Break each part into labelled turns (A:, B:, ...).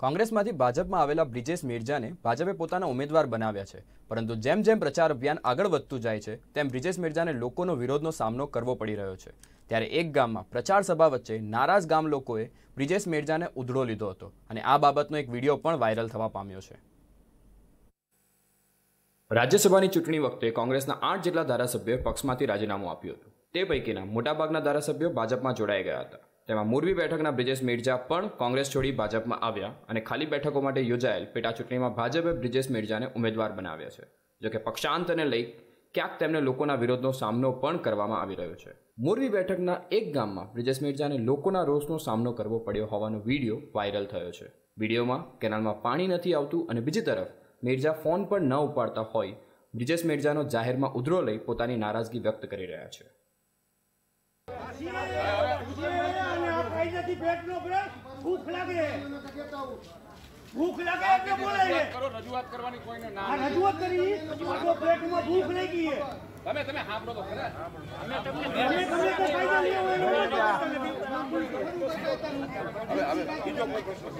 A: કોંગ્રેસમાંથી ભાજપમાં આવેલા બ્રિજેશ મિર્જાને ભાજપે પોતાના ઉમેદવાર બનાવ્યા છે. પરંતુ જેમ જેમ પ્રચાર અભિયાન આગળ વધતું જાય છે, તેમ બ્રિજેશ મિર્જાને લોકોનો વિરોધનો સામનો કરવો પડી રહ્યો છે. ત્યારે એક ગામમાં પ્રચાર સભા વચ્ચે નારાજ ગામ લોકોએ બ્રિજેશ મેરજાને ઉધડો લીધો હતો અને આ બાબતનો એક વીડિયો પણ વાયરલ થવા પામ્યો છે. રાજ્યસભાની ચૂંટણી વખતે કોંગ્રેસના આઠ જેટલા ધારાસભ્યોએ પક્ષમાંથી રાજીનામું આપ્યું હતું. તે પૈકીના મોટાભાગના ધારાસભ્યો ભાજપમાં જોડાઈ ગયા હતા. તેમાં મોરબી બેઠકના બ્રિજેશ મિર્જા પણ કોંગ્રેસ છોડી ભાજપમાં આવ્યા અને ખાલી બેઠકો માટે યોજાયેલ પેટાચૂંટણીમાં ભાજપે બ્રિજેશ મિર્જાને ઉમેદવાર બનાવ્યા છે. જોકે પક્ષાંતરને લઈ ક્યાંક તેમને લોકોના વિરોધનો સામનો પણ કરવામાં આવી રહ્યો છે. મોરબી બેઠકના એક ગામમાં બ્રિજેશ મિર્જાને લોકોના રોષનો સામનો કરવો પડ્યો હોવાનો વીડિયો વાયરલ થયો છે. વિડીયોમાં કેનાલમાં પાણી નથી આવતું અને બીજી તરફ મિર્જા ફોન પણ ન ઉપાડતા હોય બ્રિજેશ મિર્જાનો જાહેરમાં ઉધરો લઈ પોતાની નારાજગી વ્યક્ત કરી રહ્યા છે.
B: ભૂખ લાગે એટલે બોલે
C: રજૂઆત કરવાની કોઈને ના
B: રજૂઆત કરી. પેટમાં ભૂખ લઈ છે.
C: તમે તમે સાંભળો તો ખરા.
B: તમે તમે તો કાયદા લઈ આવો એનો નથી.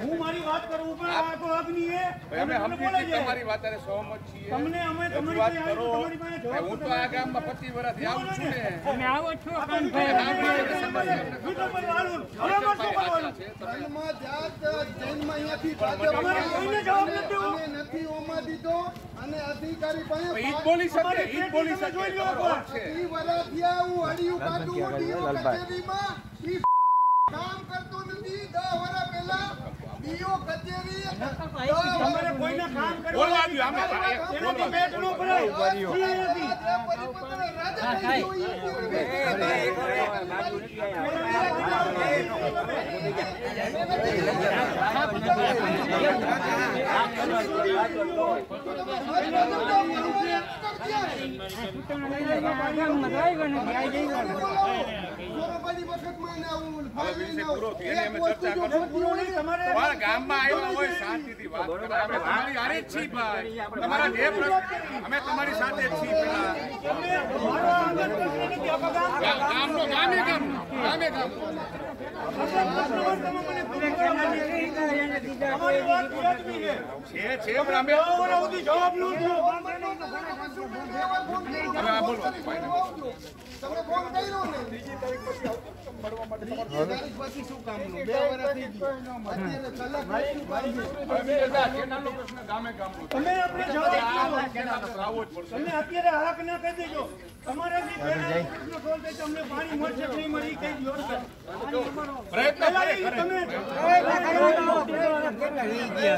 B: હું મારી વાત કરું પણ આ તો
C: અમે
B: બોલે
C: છીએ,
B: છે
C: તમારી વાત સહમત છીએ.
B: તમને અમે તમારી
C: કરો. હું તો આ ગામમાં પચીસ વર્ષથી આવું છું ને.
B: તમે આવો છો.
C: હક
D: હું કામ કરતો નથી દસ વર્ષ પહેલા ડીઓ કચેરી
B: કોઈને કામ કરવા ભરાય. નથી.
C: ગામમાં આવ્યા હોય શાંતિથી વાત અમે તમારી સાથે છીએ. પેલા
B: મારો આગળ પ્રશ્ન નથી. આ બધા
C: ગા- ગામનો ગામે ગામ ગામે ગામ
B: પ્રશ્નો તમે મને પૂછો. તમારી વાત વ્યાજબી છે.
C: છે છે પણ અમે
B: દસ વર્ષ સુધી જવાબ ન દો.
C: હવે આ બોલો
D: તમે ફોન કર્યો ને બીજી તારીખ પછી પછી શું કામનું બે
C: છે.
B: તમે આપણે જવાબ આપો.
C: આ કેનાલ તો આવવો જ પડશે
B: તમે અત્યારે હાક ના કહી દેજો તમારાથી પહેલા પ્રશ્ન સોલ્વ થાય તો અમને પાણી મળશે કે નહીં મળે એ કહી દો
C: પ્રયત્ન
B: પહેલા
C: કરે,
B: ઈ
C: કરે.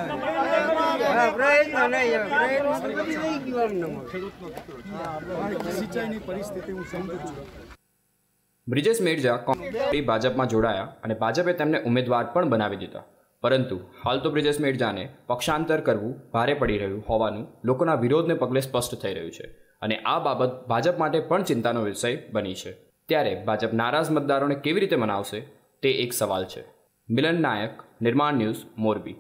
A: બ્રિજેશ મેરજા કોંગ્રેસ ભાજપમાં જોડાયા અને ભાજપે તેમને ઉમેદવાર પણ બનાવી દીધા. પરંતુ હાલ તો બ્રિજેશ મિર્જાને પક્ષાંતર કરવું ભારે પડી રહ્યું હોવાનું લોકોના વિરોધને પગલે સ્પષ્ટ થઈ રહ્યું છે અને આ બાબત ભાજપ માટે પણ ચિંતાનો વિષય બની છે. ત્યારે ભાજપ નારાજ મતદારોને કેવી રીતે મનાવશે તે એક સવાલ છે. મિલન નાયક, નિર્માણ ન્યૂઝ, મોરબી.